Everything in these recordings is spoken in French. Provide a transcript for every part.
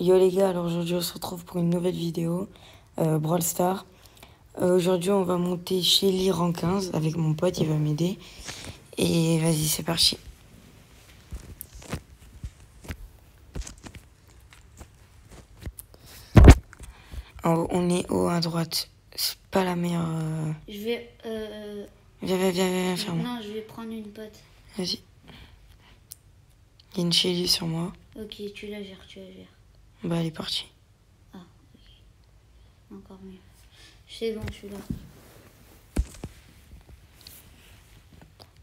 Yo les gars, alors aujourd'hui on se retrouve pour une nouvelle vidéo, euh, Brawl Star. Euh, aujourd'hui on va monter Shelly rang 15 avec mon pote, il va m'aider. Et vas-y, c'est parti. En haut, on est haut à droite. C'est pas la meilleure. euh, Je vais. Euh... Viens, viens, viens, viens, viens, faire moi. Non, je vais prendre une pote. Vas-y. Il y a une Shelly sur moi. Ok, tu la gères, tu la gères. Bah, elle est partie. Encore mieux. C'est bon, je suis là.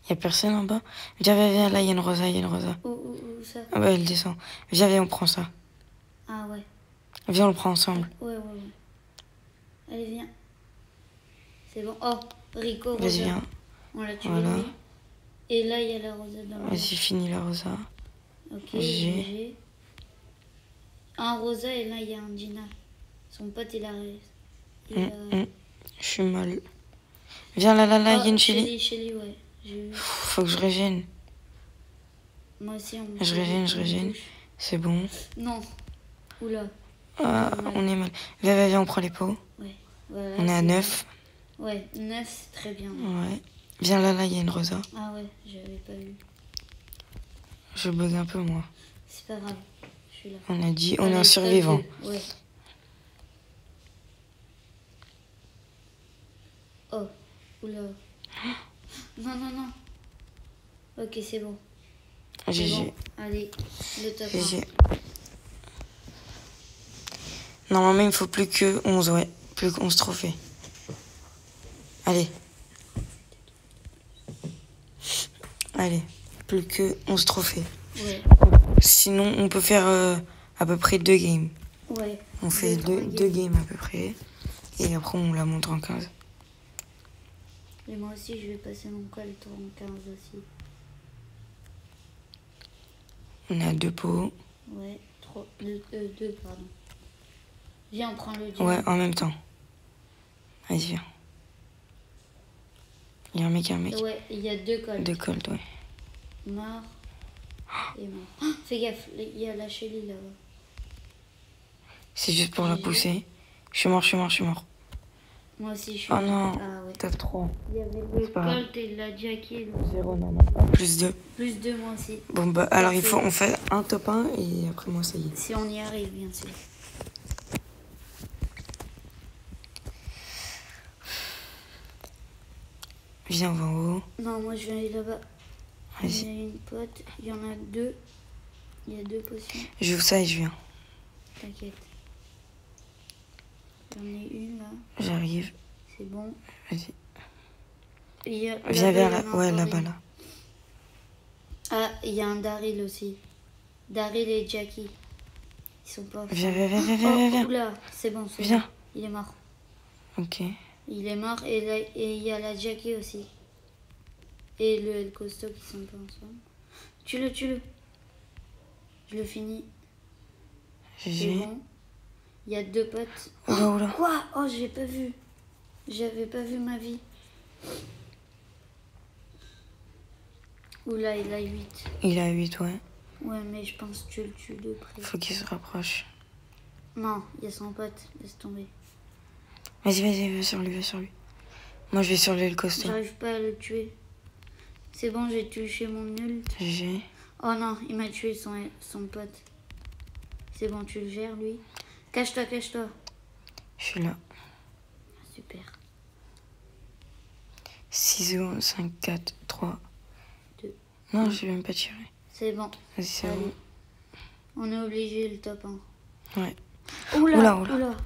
Il y a personne en bas? Viens, viens, viens, là, il y a une rosa, il y a une rosa. Où, où, où ça? Ah bah, elle descend. Viens, viens, on prend ça. Ah ouais. Viens, on le prend ensemble. Ouais, ouais, ouais. Allez, viens. C'est bon. Oh, Rico, Vas-y, Rosa. viens. On l'a tué Voilà. Et là, il y a la Rosa dans le. Vas-y, finis la rosa. Ok, J'ai. Un Rosa et là, il y a un Dina. Son pote, il a. Il a... hum. Je suis mal. Viens, là, là, là, il y a une Shelly. Shelly, ouais. Faut que je régène. Moi aussi, on Je régène, je régène. C'est bon. Non. Oula. Ah, on est mal. Viens, viens, viens, on prend les pots. Ouais. Voilà, On est à c'est 9. bon. Ouais, 9, c'est très bien. Ouais. Viens, là, là, il y a une rosa. Ah ouais, j'avais pas vu. Je bug un peu, moi. C'est pas grave. On a dit, on est Allez, un survivant. Ouais. Oh. Oula. Non, non, non. Ok, c'est bon. C'est GG. bon. Allez, le top. GG. Normalement, il me faut plus que 11, ouais. Plus que 11 trophées. Allez. Allez. Plus que 11 trophées. Ouais. Sinon, on peut faire euh, à peu près deux games. Ouais. On fait Deux, deux, trois deux games à peu près. Et après, on la monte en 15. Et moi aussi, je vais passer mon col en 15 aussi. On a deux pots. Ouais. 3, 2, euh, deux, pardon. Viens, on prend le dur. Ouais, en même temps. Vas-y, viens. Il y a un mec, il y a un mec. Ouais, il y a deux cols. Deux colds, ouais. Mort. Et mort. Ah, fais gaffe, il y a la Shelly là-bas. C'est juste pour la pousser. Je suis mort, je suis mort, je suis mort. Moi aussi, je suis. Oh non. Ah ouais. Top 3. Il y avait le. Colt et la Jackie. donc Zéro, non, non. Plus 2. Plus deux, moi aussi. Bon, bah, alors il faut, on fait un top 1 et après moi, ça y est. Si on y arrive, bien sûr. Viens, on va en haut. Non, moi je vais aller là-bas. Il Vas-y. a une pote. Il y en a deux. Il y a deux potions. J'ouvre ça et je viens. T'inquiète. J'en ai une là. J'arrive. C'est bon. Vas-y. Et il y a- Viens vers il Ouais, là-bas, là. Ah, il y a un Daryl aussi. Daryl et Jackie. Ils sont pas. Viens, viens, viens, viens, Oh, viens, viens, oula, c'est bon, c'est Viens. bon. Il est mort. Ok. Il est mort et là- et il y a la Jackie aussi. Et le El Costo qui sont pas ensemble. Tue-le, tue-le. Je le finis. Bon. Il y a deux potes. Oula, oula. Quoi? Oh, j'ai pas vu. J'avais pas vu ma vie. Oula, il a 8. Il a 8, ouais. Ouais, mais je pense que tu le tues de près. Faut qu'il se rapproche. Non, il y a son pote. Laisse tomber. Vas-y, vas-y, va sur lui, va sur lui. Moi, je vais sur lui le costaud. J'arrive pas à le tuer. C'est bon, j'ai touché mon nul. GG. Oh non, il m'a tué son, son pote. C'est bon, tu le gères, lui. Cache-toi, cache-toi. Je suis là. Super. 6 0, 5, 4, 3. Deux. Non, j'ai même pas tiré. C'est bon. Vas-y, c'est bon. On est obligé le top 1. Ouais. Oula, Oula, oula, oula.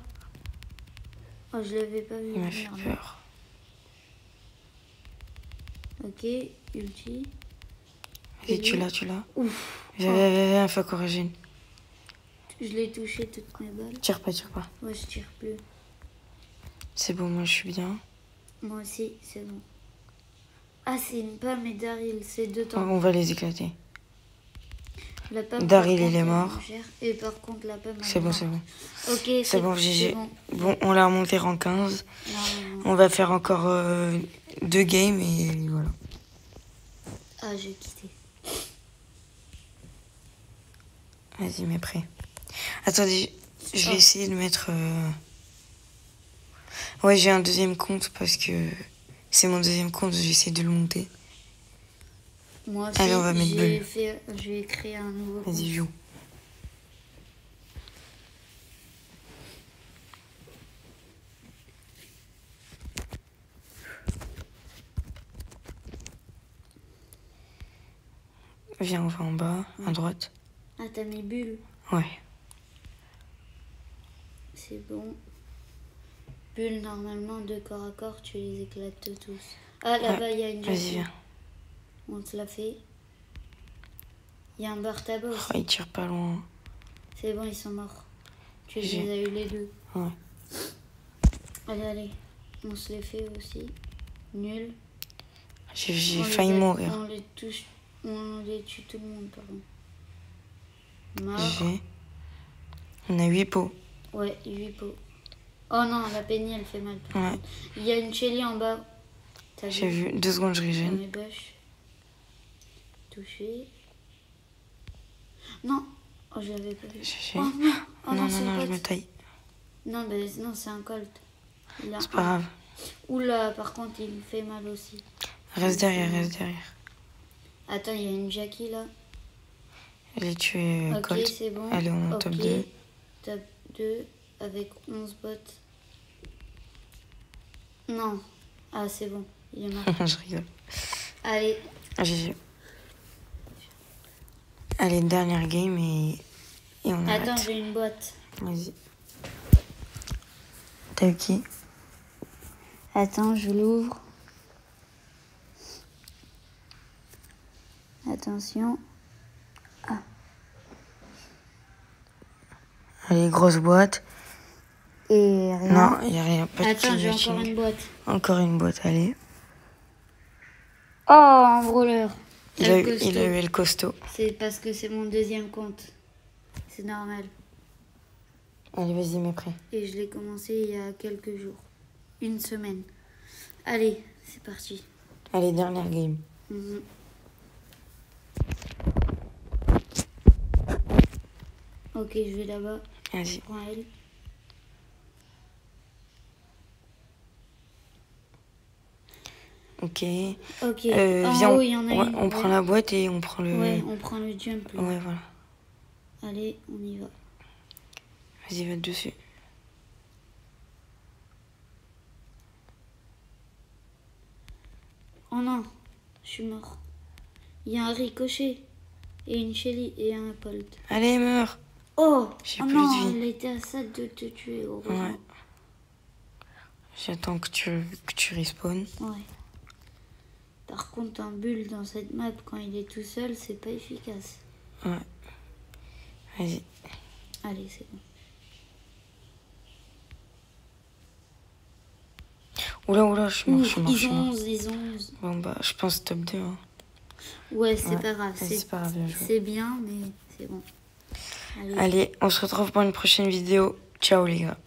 Oh, je l'avais pas vu. Il m'a fait peur. Ok, ulti. Et tu l'as, tu l'as. Ouf. Viens, viens, viens, qu'on régène. Je l'ai touché toutes mes balles. Tire pas, tire pas. Moi, je tire plus. C'est bon, moi je suis bien. Moi aussi, c'est bon. Ah, c'est une pomme et Daryl, c'est deux temps. On va les éclater. La pomme, Daryl, il est mort. Et par contre, la pomme. C'est bon, est c'est bon. Ok, C'est bon, c'est GG. bon. Bon, on l'a remonté en 15. Non, non, non. On va faire encore euh, deux games et voilà. Ah, j'ai quitté. Vas-y, mais prêt. Attendez, je vais Oh. essayer de mettre. euh, Ouais, j'ai un deuxième compte parce que c'est mon deuxième compte, j'essaie de le monter. Moi aussi, Allez, on va mettre j'ai créer un nouveau compte. Vas-y, joue. Viens, on va en bas, à droite. Ah, t'as mis bulle. Ouais. C'est bon. Bulle, normalement, de corps à corps, tu les éclates tous. Ah, là-bas, il y a une Vas-y, viens. On te l'a fait. Il y a un bar tabac aussi. Oh, il tire pas loin. C'est bon, ils sont morts. Tu les as eu les deux. Ouais. Allez, allez. On se les fait aussi. Nul. J'ai failli mourir. On les touche. On les tue tout le monde, pardon. Mort. J'ai. On a 8 pots. Ouais, 8 pots. Oh non, la peignée, elle fait mal. Ouais. Il y a une chélie en bas. J'ai vu. Deux secondes, je régène. bûche. Touché. Non. Oh, j'avais pas vu. Oh non. Oh non, non, non, un non, je me taille. Non, ben, non, c'est un colt. C'est pas grave. Oula, par contre, il fait mal aussi. Reste derrière, reste derrière. Attends, il y a une Jackie là. Elle est tuée, ok, Colt. c'est bon. Allez, on est en Ok. top 2. Top 2 avec 11 bottes. Non. Ah, c'est bon. Il est mort. je rigole. Allez, GG. Allez, dernière game et, et on attends, arrête. j'ai une boîte. Vas-y. T'as eu qui? Attends, je l'ouvre. Attention. Allez, grosse boîte. Et rien. Non, il n'y a rien. Pas Attends, j'ai encore une boîte. Encore une boîte, allez. Oh, un brûleur. Il a, eu, Costo. il a eu El Costo. C'est parce que c'est mon deuxième compte. C'est normal. Allez, vas-y, mets prêt. Et je l'ai commencé il y a quelques jours. Une semaine. Allez, c'est parti. Allez, dernière game. Mhm. Ok, je vais là-bas. Vas-y. Je prends elle. Ok. Ok. Euh, en viens, haut, on, il y en a ouais, une. on prend la boîte et on prend le. Ouais, on prend le jump. là. Ouais, voilà. Allez, on y va. Vas-y, va dessus. Oh non, je suis mort. Il y a un ricochet. Et une Shelly et un Colt. Allez, meurs. Oh, J'ai oh plus non, de vie. elle était à ça de te tuer. heureusement. Ouais. J'attends que tu, que tu respawns. Ouais. Par contre, un bulle dans cette map, quand il est tout seul, c'est pas efficace. Ouais. Vas-y. Allez, c'est bon. Oula, oula, je suis mort, je suis mort, ils ont mort. 11, ils ont 11. Bon, bah, je pense top 2. Hein. Ouais, c'est Ouais. pas grave. C'est pas grave, c'est bien, mais c'est bon. Allez. On se retrouve pour une prochaine vidéo. Ciao, les gars.